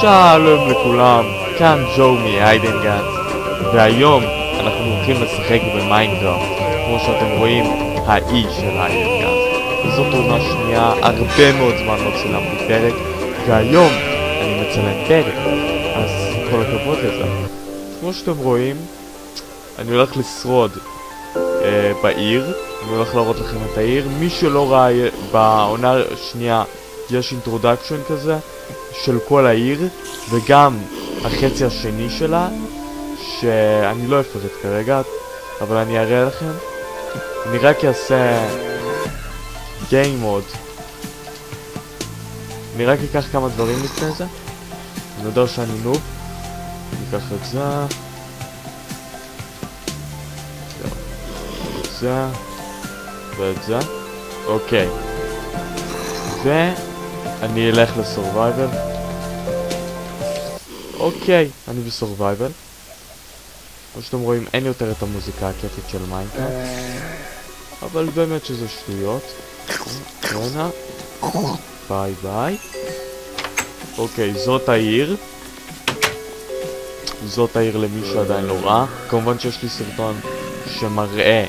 שלום לכולם, כאן ג'ו מ Hidden Gunz והיום אנחנו הולכים לשחק במיינקראפט כמו שאתם רואים, האי של Hidden Gunz זאת עונה שנייה, הרבה מאוד זמן לא צילמתי פרק והיום אני מצלם פרק. אז כל הכבוד לזה. כמו שאתם רואים, אני הולך לשרוד אה, בעיר. אני הולך להראות לכם את העיר. מי שלא ראה בעונה השנייה יש introduction כזה של כל העיר וגם החצי השני שלה שאני לא אפרט כרגע אבל אני אראה לכם. אני רק אעשה game mode אני רק אקח כמה דברים לפני זה. אני יודע שאני noob. אני אקח את זה. את זה. ואת זה. אוקיי ואני אלך ל survival אוקיי, אני ב survival כמו שאתם רואים אין יותר את המוזיקה הכיפית של מיינקראפט. אבל באמת שזה שטויות. הנה bye bye. אוקיי, זאת העיר. זאת העיר למי שעדיין לא ראה. כמובן שיש לי סרטון שמראה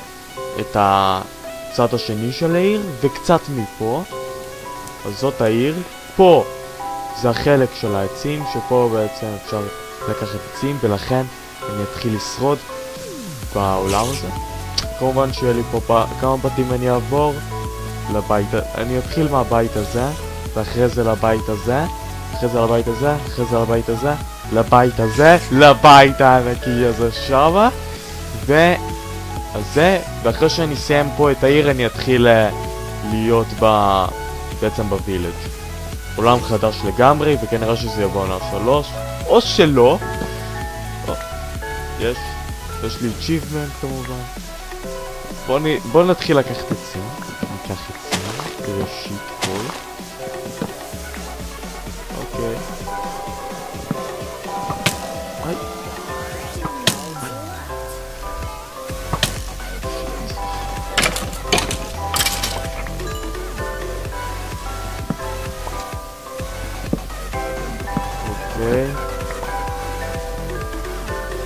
את הצד השני של העיר וקצת מפה אז זאת העיר. פה זה החלק של העצים שפה בעצם אפשר לקחת עצים ולכן אני אתחיל לשרוד בעולם הזה. כמובן שיהיה לי פה כמה בתים אני אעבור לבית, אני אתחיל מהבית הזה ואחרי זה לבית הזה אחרי זה לבית הזה, אחרי זה לבית הזה לבית הזה, לבית הענקי הזה שמה. ו... אז זה, ואחרי שאני אסיים פה את העיר אני אתחיל uh, להיות ב... בעצם בווילג' עולם חדש לגמרי וכנראה שזה יבוא עונה שלוש. או שלא. יש, יש לי achievement כמובן. בוא, נ... בוא נתחיל לקחת עצים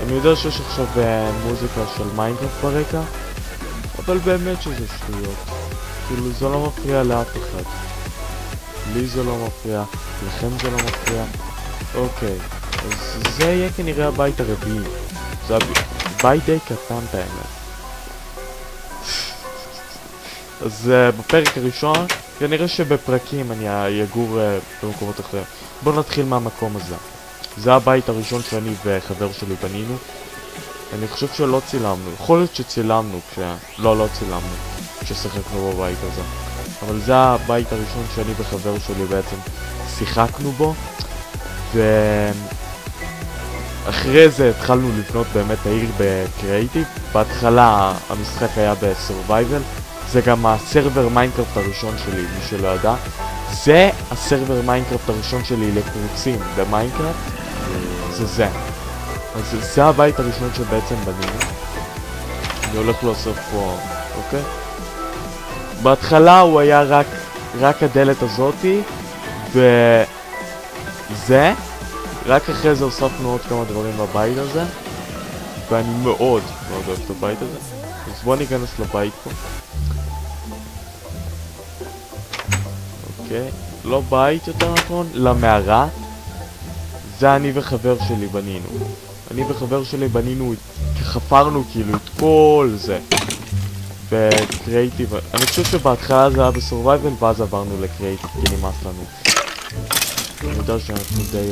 אני יודע שיש עכשיו uh, מוזיקה של מיינקראפט ברקע, אבל באמת שזה שטויות. כאילו זה לא מפריע לאף אחד. לי זה לא מפריע, לכם זה לא מפריע. אוקיי, אז זה יהיה כנראה הבית הרביעי. זה הב... בית די קטן את האמת. אז uh, בפרק הראשון, כנראה שבפרקים אני אגור uh, במקומות אחרים. בואו נתחיל מהמקום הזה. זה הבית הראשון שאני וחבר שלי בנינו. אני חושב שלא צילמנו, יכול להיות שצילמנו כש... לא, לא צילמנו כששיחקנו בבית הזה. אבל זה הבית הראשון שאני וחבר שלי בעצם שיחקנו בו. ואחרי זה התחלנו לבנות באמת העיר בקריאיטיב. בהתחלה המשחק היה ב survival. זה גם ה server מיינקראפט הראשון שלי, מי שלא ידע. זה ה server מיינקראפט הראשון שלי לקבצים במיינקראפט, זה זה. אז זה הבית הראשון שבעצם בנינו. אני הולך לאסוף פה, אוקיי? בהתחלה הוא היה רק, רק הדלת הזאתי, וזה. רק אחרי זה הוספנו עוד כמה דברים בבית הזה, ואני מאוד מאוד אוהב את הבית הזה. אז בוא ניכנס לבית פה. אוקיי, לא בית יותר נכון, למערה. זה אני וחבר שלי בנינו. אני וחבר שלי בנינו, חפרנו כאילו את כל זה. בקריאיטיב, אני חושב שבהתחלה זה היה בסורווייבל ואז עברנו לקריאיטיב כי נמאס לנו. אני יודע שאנחנו די...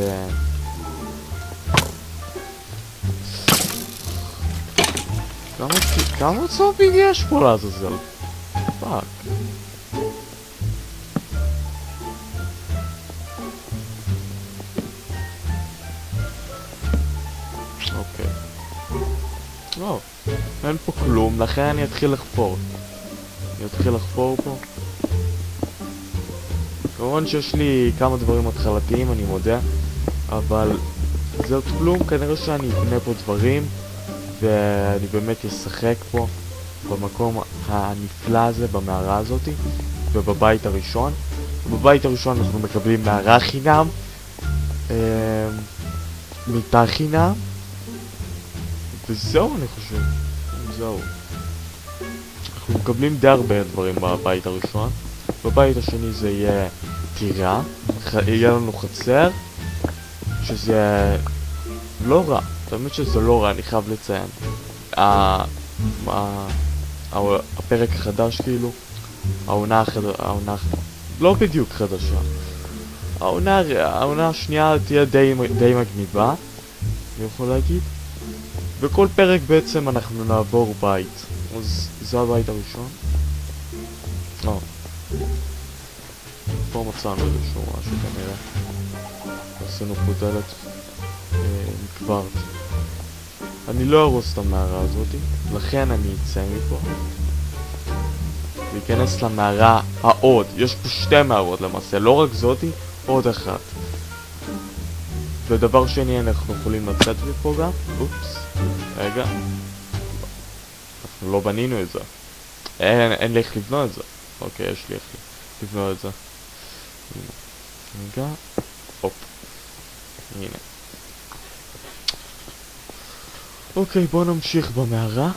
כמה, כמה צופים יש פה לעזאזל? fuck. לא, אין פה כלום, לכן אני אתחיל לחפור. אני אתחיל לחפור פה. כמובן שיש לי כמה דברים התחלתיים, אני מודה, אבל זה עוד כלום, כנראה שאני אבנה פה דברים, ואני באמת אשחק פה במקום הנפלא הזה, במערה הזאתי, ובבית הראשון. בבית הראשון אנחנו מקבלים מערה חינם, אמ, מיטה חינם, וזהו אני חושב, זהו. אנחנו מקבלים די הרבה דברים בבית הראשון. בבית השני זה יהיה טירה, יהיה לנו חצר, שזה לא רע, האמת שזה לא רע, אני חייב לציין. הפרק החדש כאילו, העונה החדשה, העונה, לא בדיוק חדשה. העונה, העונה השנייה תהיה די, די מגניבה, אני יכול להגיד. בכל פרק בעצם אנחנו נעבור בית. אז זה הבית הראשון. לא. פה מצאנו איזשהו משהו כנראה. עשינו פה דלת אה, מקוורט. אני לא ארוס את המערה הזאתי, לכן אני אצא מפה. להיכנס למערה העוד. יש פה שתי מערות למעשה, לא רק זאתי, עוד אחת. ודבר שני, אנחנו יכולים לצאת מפה גם. אופס. רגע. אנחנו לא בנינו את זה. אין, אין לי איך לבנות את זה. אוקיי, יש לי איך לבנות את זה. רגע. הופ. הנה. אוקיי, בואו נמשיך במערה.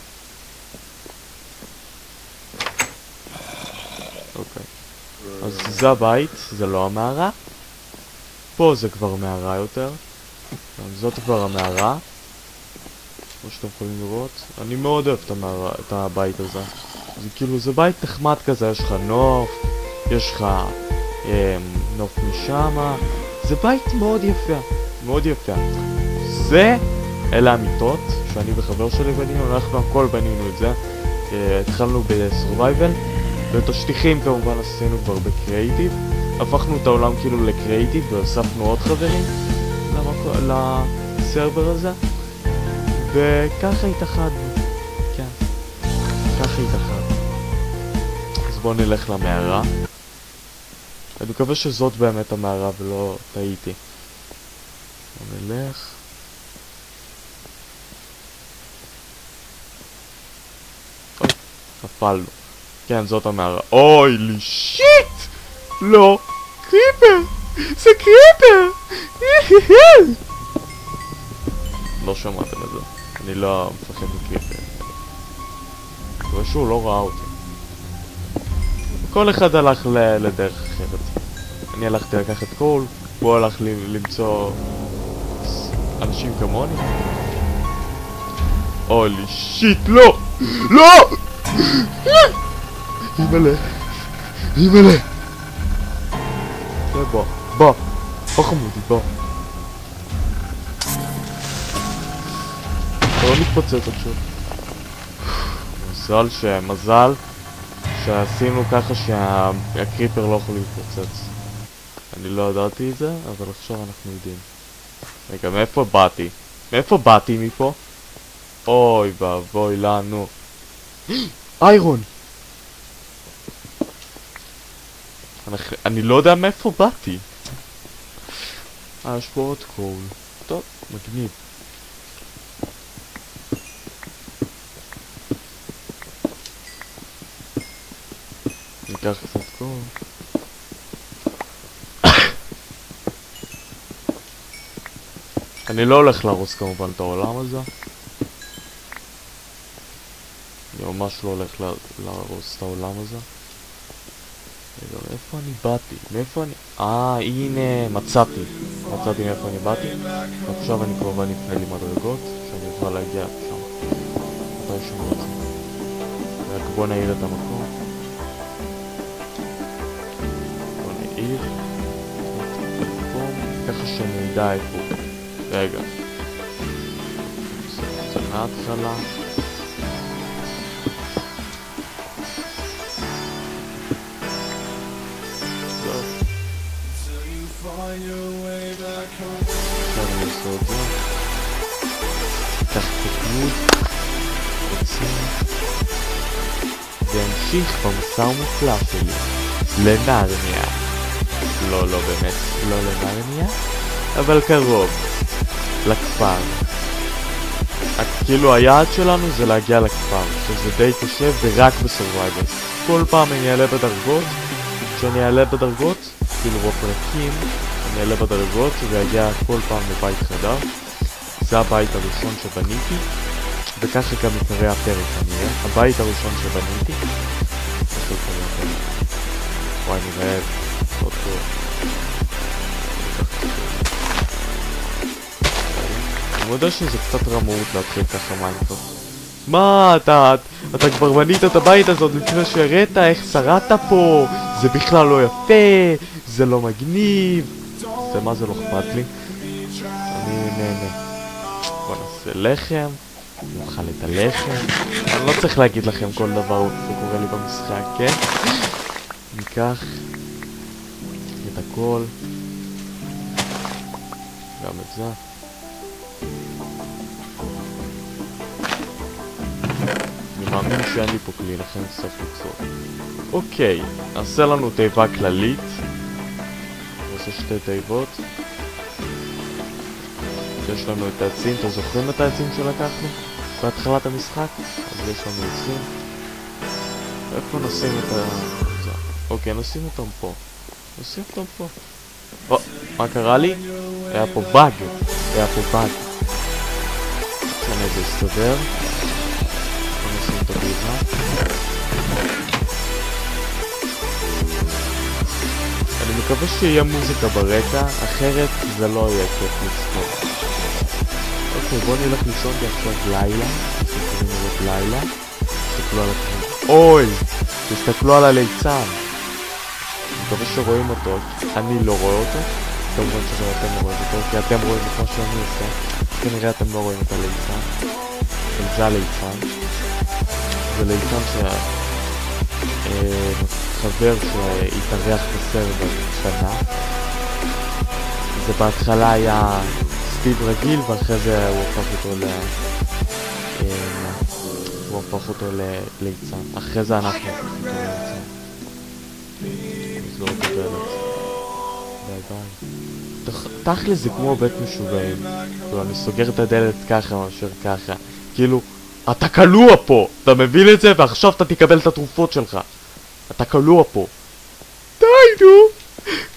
אוקיי. אז זה הבית, זה לא המערה. פה זה כבר מערה יותר. זאת כבר המערה. כמו שאתם יכולים לראות. אני מאוד אוהב את, המערה, את הבית הזה. זה כאילו, זה בית נחמד כזה, יש לך נוף, יש לך אה, נוף משמה. זה בית מאוד יפה, מאוד יפה. זה, אלה המיטות שאני וחבר שלי בנינו, אנחנו הכל בנינו את זה. אה, התחלנו בסורווייבל, ואת השטיחים כמובן עשינו כבר בקריאיטיב. הפכנו את העולם כאילו לקריאיטיב והוספנו עוד חברים למקו... לסרבר הזה. וככה התאחדנו, כן, ככה התאחדנו. אז בואו נלך למערה. אני מקווה שזאת באמת המערה ולא טעיתי. בואו נלך. נפלנו. כן, זאת המערה. אוי לי שיט! לא! קריפר! זה קריפר! לא שמעתם את זה. אני לא מפחד מקריפר. מקווה שהוא לא ראה אותי. כל אחד הלך ל- לדרך אחרת. אני הלכתי לקחת קול, הוא הלך ל- למצוא אנשים כמוני. אולי שיט, לא! לא! אימא'לה, אימא'לה. בוא, בוא, בוא חמודי, בוא. לא מתפוצץ עכשיו. מזל ש... מזל שעשינו ככה שהקריפר לא יכול להתפוצץ. אני לא ידעתי את זה, אבל עכשיו אנחנו יודעים. רגע, מאיפה באתי? מאיפה באתי מפה? אוי ואבוי לנו. איירון! אני לא יודע מאיפה באתי. אה, יש פה עוד קול. טוב, מגניב. ניקח קצת קול. אני לא הולך להרוס כמובן את העולם הזה. אני ממש לא הולך לה- להרוס את העולם הזה. רגע, מאיפה אני באתי? מאיפה אני... אה, הנה, מצאתי. מצאתי מאיפה אני באתי. עכשיו אני כמובן אפנה לי מדרגות, שאני אוכל להגיע שם. מתי שאני רוצה. רק בוא נעיר את המקום. ככה שאני אדע איפה הוא. רגע. זה מההתחלה. טוב. עכשיו אני עושה את זה. קח אבל קרוב, לכפר. כאילו היעד שלנו זה להגיע לכפר, שזה די קשה ורק בסורווייבל. כל פעם אני אעלה בדרגות, כשאני אעלה בדרגות, כאילו בפרקים, אני אעלה בדרגות ואגיע כל פעם לבית חדש. זה הבית הראשון שבניתי, וככה גם יקרא הפרק כנראה. הבית הראשון שבניתי. וואי, אני רעב. מודה שזה קצת רמאות להתחיל ככה מיינקראפט. מה, אתה, אתה כבר בנית את הבית הזאת לפני שהראית איך שרדת פה, זה בכלל לא יפה, זה לא מגניב, זה מה זה לא אכפת לי, אני נהנה. בוא נעשה לחם, נאכל את הלחם, אני לא צריך להגיד לכם כל דבר שקורה לי במשחק, כן? ניקח את הכל, גם את זה. אני מאמין שאין לי פה כלי, לכן צריך לקצור. אוקיי, נעשה לנו תיבה כללית. נעשה שתי תיבות. יש לנו את העצים, אתם זוכרים את העצים שלקחנו בהתחלת המשחק? אז יש לנו עצים. איפה נשים את ה... אוקיי, נשים אותם פה. נשים אותם פה. או, מה קרה לי? היה פה באג. היה פה באג. נראה זה יסתדר. אני מקווה שיהיה מוזיקה ברקע, אחרת זה לא יהיה כיף לצפות. אוקיי, בוא נלך לישון כי עכשיו לילה. יכולים לראות לילה. תסתכלו על התמונה. אוי! תסתכלו על הליצן. אני מקווה שרואים אותו. אני לא רואה אותו. כמובן שגם אתם לא רואים אותו, כי אתם רואים את מה שאני עושה. כנראה אתם לא רואים את הליצן. זה הליצן. זה ליצן ש... אה, שהתארח בסרט בשנה. זה בהתחלה היה סטיב רגיל, ואחרי זה הוא הפך אותו ל... אה, הוא הפך אותו לליצן. אחרי זה אנחנו הפכנו אותו לליצן. ביי. תכל'ס זה כמו בית משוגעים. כאילו, אני סוגר את הדלת ככה מאשר ככה. כאילו, אתה כלוא פה! אתה מבין את זה? ועכשיו אתה תקבל את התרופות שלך. אתה כלוא פה. די נו!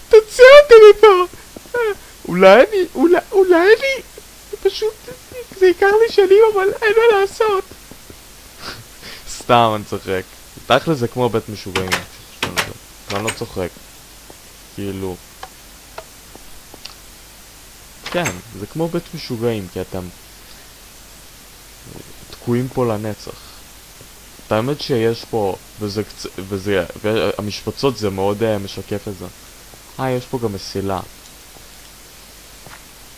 תצא אותי מפה! אולי אני, אולי, אולי אני... פשוט, זה ייקח לי שנים אבל אין מה לעשות. סתם, אני צוחק. תכל'ס זה כמו בית משוגעים. אני לא צוחק. כאילו... כן, זה כמו בית משוגעים, כי אתם תקועים פה לנצח. את האמת שיש פה, וזה קצת, וזה, והמשפצות זה מאוד uh, משקף את זה. אה, יש פה גם מסילה.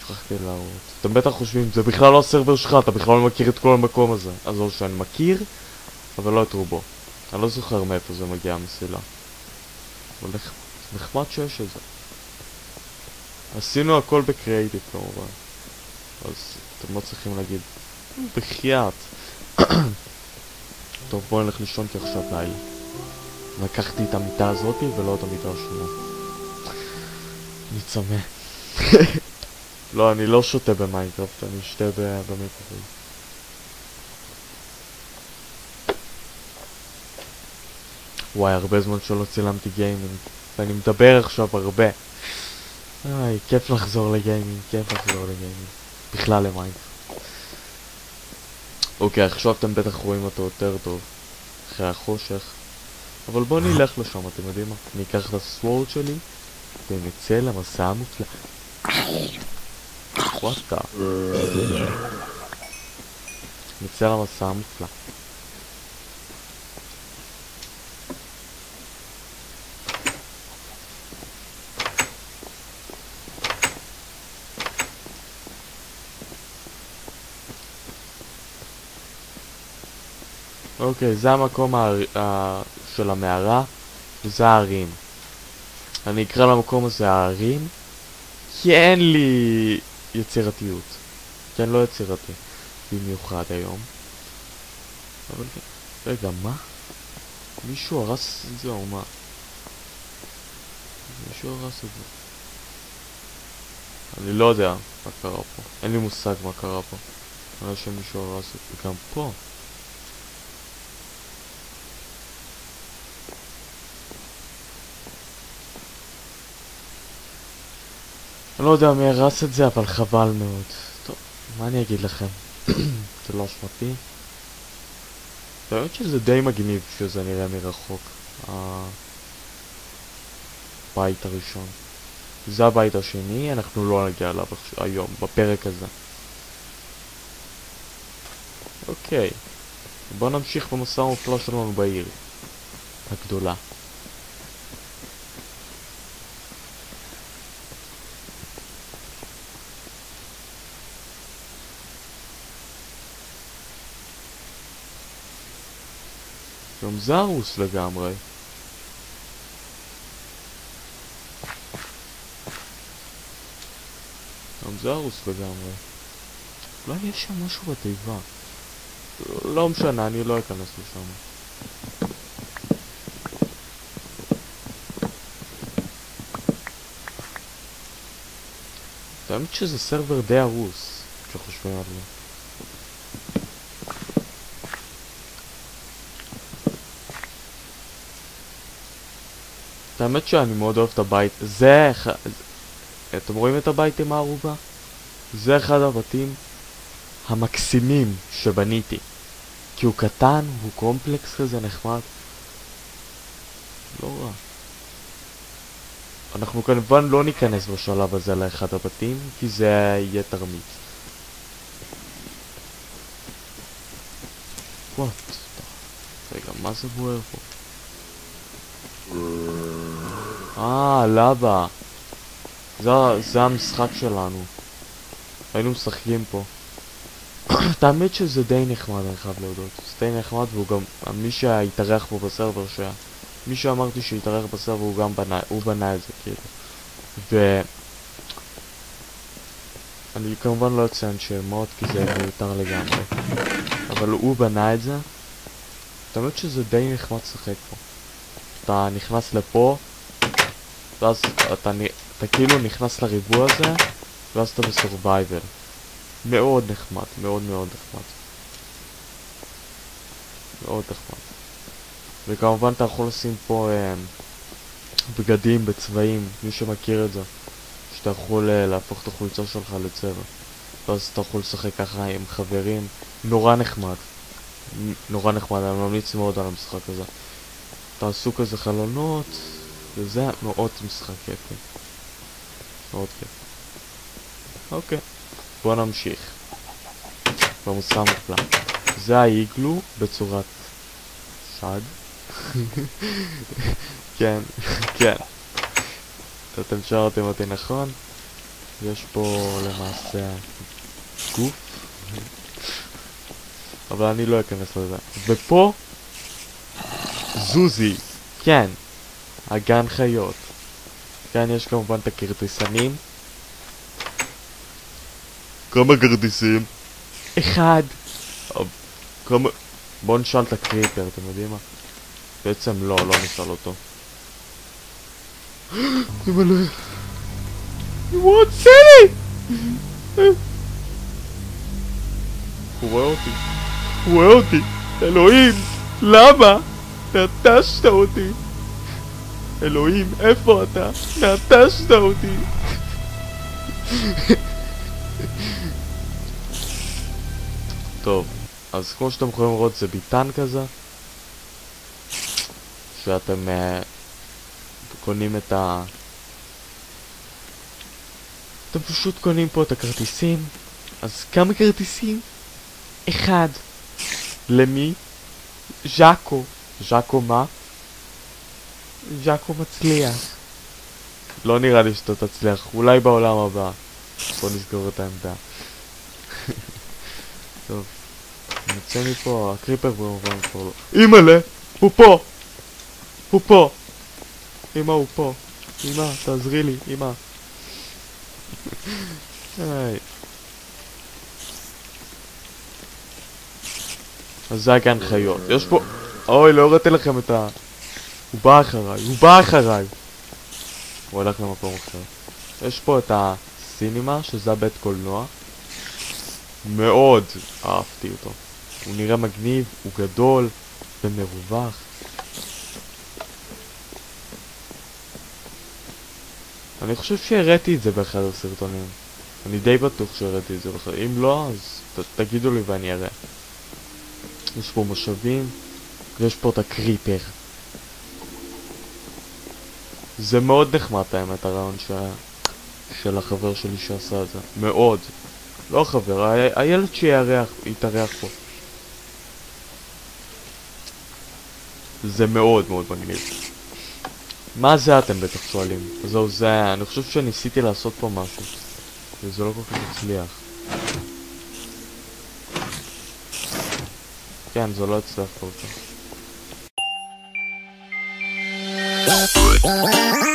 שכחתי להראות. אתם בטח חושבים, זה בכלל לא הסרבר שלך, אתה בכלל לא מכיר את כל המקום הזה. אז או שאני מכיר, אבל לא את רובו. אני לא זוכר מאיפה זה מגיע המסילה. אבל נחמד שיש את זה. עשינו הכל בקריאיטיב כמובן. אז אתם לא צריכים להגיד, בחייאת. טוב, בואו נלך לישון כי עכשיו לילה. לקחתי את המיטה הזאתי ולא את המיטה השנייה. אני צמא. לא, אני לא שותה במיינקראפט, אני אשתה במיקרופון. וואי, הרבה זמן שלא צילמתי gaming, ואני מדבר עכשיו הרבה. איי, כיף לחזור ל gaming, כיף לחזור ל gaming. בכלל למיינקראפט. אוקיי, עכשיו אתם בטח רואים אותו יותר טוב, אחרי החושך. אבל בואו נלך לשם, אתם יודעים מה? אני אקח את ה sword שלי, ונצא למסע המופלא. what a. נצא למסע המופלא. אוקיי, זה המקום של המערה, וזה הערים. אני אקרא למקום הזה הערים, כי אין לי יצירתיות. כי אני לא יצירתי במיוחד היום. אבל רגע, מה? מישהו הרס את זה או מה? מישהו הרס את זה. אני לא יודע מה קרה פה. אין לי מושג מה קרה פה. נראה שמישהו הרס את זה. גם פה. אני לא יודע מי הרס את זה, אבל חבל מאוד. טוב, מה אני אגיד לכם? זה לא אשמתי. האמת שזה די מגניב שזה נראה מרחוק. הבית הראשון. זה הבית השני, אנחנו לא נגיע אליו היום, בפרק הזה. אוקיי, בואו נמשיך במסע המופלא שלנו בעיר הגדולה. הרוס לגמרי. הרוס לגמרי. אולי יש שם משהו בתיבה. לא משנה, אני לא אכנס לשם. האמת שזה סרבר די הרוס, כשחושבים על זה. האמת שאני מאוד אוהב את הבית. זה... אתם רואים את הבית עם הערובה? זה אחד הבתים המקסימים שבניתי. כי הוא קטן, הוא קומפלקס כזה נחמד. לא רע. אנחנו כמובן לא ניכנס בשלב הזה לאחד הבתים, כי זה יהיה תרמית. וואט? רגע, מה זה בוער פה? אה, לבה. זה, זה המשחק שלנו. היינו משחקים פה. תאמין שזה די נחמד, אני חייב להודות. זה די נחמד, והוא גם... מי שהתארח פה בסרבר, שה... מי שאמרתי שהתארח בסרבר, הוא גם בנה... הוא בנה את זה, כאילו. ו... אני כמובן לא אציין שמות, כי זה מיותר לגמרי. אבל הוא בנה את זה. תאמין שזה די נחמד לשחק פה. אתה נכנס לפה, ואז אתה, אתה כאילו נכנס לריבוע הזה, ואז אתה בסורווייבל. מאוד נחמד, מאוד מאוד נחמד. מאוד נחמד. וכמובן אתה יכול לשים פה אה, בגדים בצבעים, מי שמכיר את זה. שאתה יכול אה, להפוך את החולצה שלך לצבע. ואז אתה יכול לשחק ככה עם חברים. נורא נחמד. נורא נחמד, אני ממליץ מאוד על המשחק הזה. תעשו כזה חלונות, וזה מאוד משחק כיפי. מאוד כיף. אוקיי, בואו נמשיך. במוסר מופלא. זה האיגלו בצורת שד. כן, כן. אתם שרתם אותי נכון. יש פה למעשה גוף. אבל אני לא אכנס לזה. ופה זוזי, כן, הגן חיות. כאן יש כמובן את הכרטיסנים. כמה כרטיסים? אחד. כמה... בואו נשאל את הקריפר, אתם יודעים מה? בעצם לא, לא נשאל אותו. אימא'לה. הוא רוצה לי! הוא רואה אותי. הוא רואה אותי. אלוהים! למה? נטשת אותי. אלוהים, איפה אתה? נטשת אותי. טוב, אז כמו שאתם יכולים לראות זה ביטן כזה שאתם uh, קונים את ה... אתם פשוט קונים פה את הכרטיסים אז כמה כרטיסים? אחד למי? ז'אקו ז'אקו מה? ז'אקו מצליח. לא נראה לי שאתה תצליח, אולי בעולם הבא. בוא נסגור את העמדה. טוב, נצא מפה, הקריפר במובן כבר לא. אימא'לה! הוא פה! הוא פה! אמא, הוא פה. אמא, תעזרי לי, אמא. היי. אז זה הגן חיות. יש פה... אוי, לא הראיתי לכם את ה... הוא בא אחריי, הוא בא אחריי! הוא הולך למקום אחר. יש פה את הסינימה, שזה הבית קולנוע. מאוד אהבתי אותו. הוא נראה מגניב, הוא גדול ומרווח. אני חושב שהראיתי את זה באחד הסרטונים. אני די בטוח שהראיתי את זה בכלל. אם לא, אז ת, תגידו לי ואני אראה. יש פה מושבים, ויש פה את הקריפר. זה מאוד נחמד האמת הרעיון ש... של החבר שלי שעשה את זה. מאוד. לא החבר, ה... הילד יתארח פה. זה מאוד מאוד מגניב. מה זה אתם בטח שואלים? זהו זה, אני חושב שניסיתי לעשות פה משהו. וזה לא כל כך הצליח. כן, זה לא הצליח כל כך. Oh,